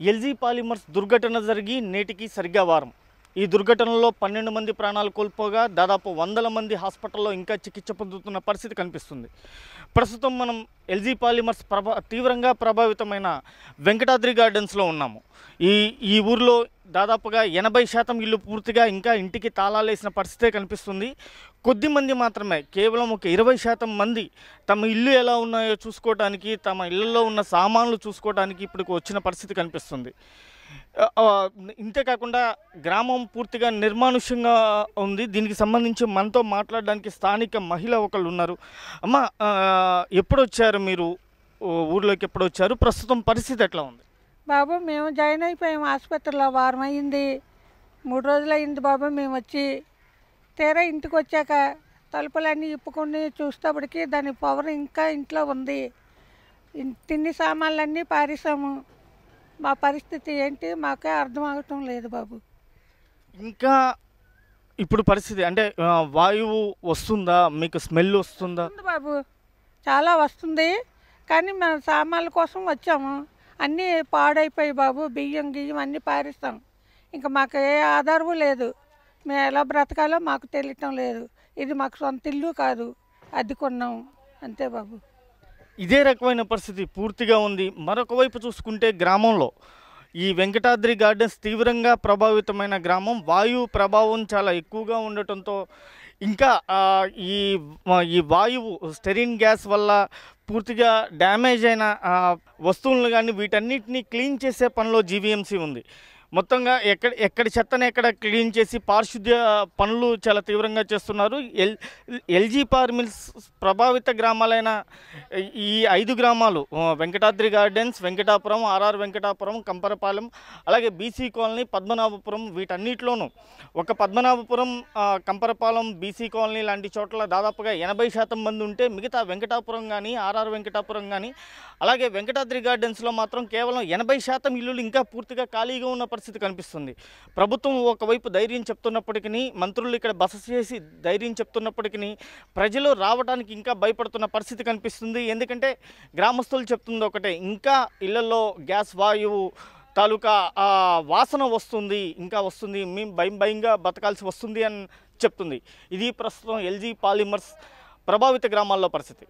LG polymers దుర్ఘటన జరిగి నేటికి సరిగ్గా వారం. ఈ దుర్ఘటనలో పన్నెండు మంది ప్రాణాలు కోల్పోగా దాదాపు వందల మంది హాస్పిటల్లో ఇంకా చికిత్స పొందుతున్న పరిస్థితి కనిపిస్తుంది. ప్రస్తుతం మనం ఎల్జీ పాలిమర్స్ ప్రభా తీవ్రంగా ప్రభావితమైన వెంకటాద్రి గార్డెన్స్లో ఉన్నాము. ఈ ఈ ఊర్లో దాదాపుగా ఎనభై శాతం ఇల్లు పూర్తిగా ఇంకా ఇంటికి తాళాలేసిన పరిస్థితే కనిపిస్తుంది. కొద్ది మంది మాత్రమే కేవలం ఒక ఇరవై శాతం మంది తమ ఇల్లు ఎలా ఉన్నాయో చూసుకోవడానికి తమ ఇళ్ళల్లో ఉన్న సామాన్లు చూసుకోవడానికి ఇప్పుడు వచ్చిన పరిస్థితి కనిపిస్తుంది. ఇంతేకాకుండా గ్రామం పూర్తిగా నిర్మానుష్యంగా ఉంది. దీనికి సంబంధించి మనతో మాట్లాడడానికి స్థానిక మహిళ ఒకళ్ళు ఉన్నారు. అమ్మ ఎప్పుడొచ్చారు ఎప్పుడు వచ్చారు మీరు ఊర్లోకి ఎప్పుడు వచ్చారు ప్రస్తుతం పరిస్థితి ఎట్లా ఉంది? బాబు మేము జాయిన్ అయిపోయాము ఆసుపత్రిలో వారం అయింది. మూడు రోజులు అయింది బాబు మేము వచ్చి తీరా ఇంటికి వచ్చాక తలుపులన్నీ ఇప్పుకొని చూసేటప్పటికి దాని పవర్ ఇంకా ఇంట్లో ఉంది. తిన్ని సామాన్లన్నీ పారేసాము మా పరిస్థితి ఏంటి మాకే అర్థం అవటం లేదు బాబు. ఇంకా ఇప్పుడు పరిస్థితి అంటే వాయువు వస్తుందా? మీకు స్మెల్ వస్తుందా బాబు. చాలా వస్తుంది. కానీ మేము సామాన్ల కోసం వచ్చాము. అన్నీ పాడైపోయి బాబు బియ్యం గియ్యం అన్నీ పారిస్తాం. ఇంకా మాకు ఏ ఆధారము లేదు. మేము ఎలా బ్రతకాలో మాకు తెలియటం లేదు. ఇది మాకు సొంత ఇల్లు కాదు. అద్దెకున్నాం అంతే బాబు. ఇదే రకమైన పరిస్థితి పూర్తిగా ఉంది. మరొక వైపు చూసుకుంటే గ్రామంలో ఈ వెంకటాద్రి గార్డెన్స్ తీవ్రంగా ప్రభావితమైన గ్రామం. వాయువు ప్రభావం చాలా ఎక్కువగా ఉండటంతో ఇంకా ఈ ఈ వాయువు స్టెరిన్ గ్యాస్ వల్ల పూర్తిగా డ్యామేజ్ అయిన వస్తువులను కానీ వీటన్నిటిని క్లీన్ చేసే పనిలో జీవీఎంసీ ఉంది. మొత్తంగా ఎక్కడ ఎక్కడి చెత్తని ఎక్కడ క్లీన్ చేసి పారిశుద్ధ్య పనులు చాలా తీవ్రంగా చేస్తున్నారు. ఎల్ ఎల్జీ పార్ మిల్స్ ప్రభావిత గ్రామాలైన ఈ ఐదు గ్రామాలు వెంకటాద్రి గార్డెన్స్ వెంకటాపురం ఆర్ఆర్ వెంకటాపురం కంపరపాలెం అలాగే బీసీ కాలనీ పద్మనాభపురం వీటన్నిటిలోనూ ఒక పద్మనాభపురం కంపరపాలెం బీసీ కాలనీ లాంటి చోట్ల దాదాపుగా ఎనభై శాతం మంది ఉంటే మిగతా వెంకటాపురం కానీ ఆర్ఆర్ వెంకటాపురం కానీ అలాగే వెంకటాద్రి గార్డెన్స్లో మాత్రం కేవలం ఎనభై శాతం ఇల్లులు ఇంకా పూర్తిగా ఖాళీగా ఉన్న పరిస్థితి పరిస్థితి కనిపిస్తుంది. ప్రభుత్వం ఒకవైపు ధైర్యం చెప్తున్నప్పటికీ మంత్రులు ఇక్కడ బస చేసి ధైర్యం చెప్తున్నప్పటికీ ప్రజలు రావడానికి ఇంకా భయపడుతున్న పరిస్థితి కనిపిస్తుంది. ఎందుకంటే గ్రామస్తులు చెప్తుంది ఒకటే ఇంకా ఇళ్ళలో గ్యాస్ వాయువు తాలూకా వాసన వస్తుంది ఇంకా వస్తుంది మేము భయం భయంగా బతకాల్సి వస్తుంది అని చెప్తుంది. ఇది ప్రస్తుతం ఎల్జీ పాలిమర్స్ ప్రభావిత గ్రామాల్లో పరిస్థితి.